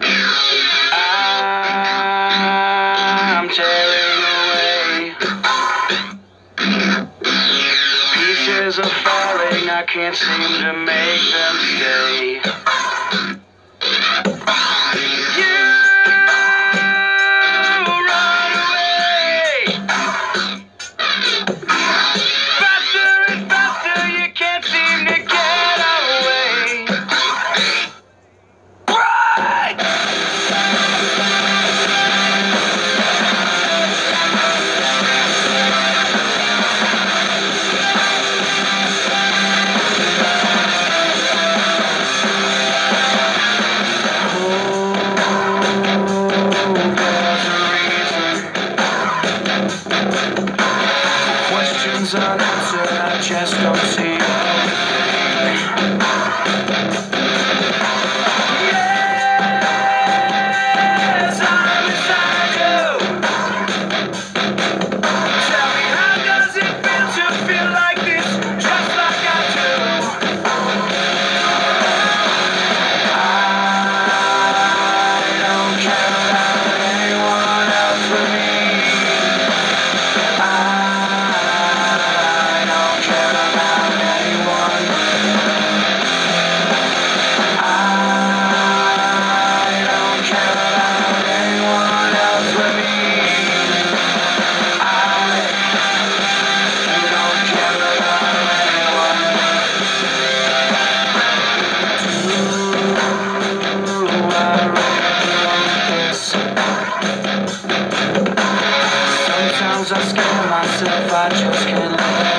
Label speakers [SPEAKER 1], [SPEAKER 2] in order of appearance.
[SPEAKER 1] I'm tearing away. Pieces are falling, I can't seem to make them stay. myself, I just can't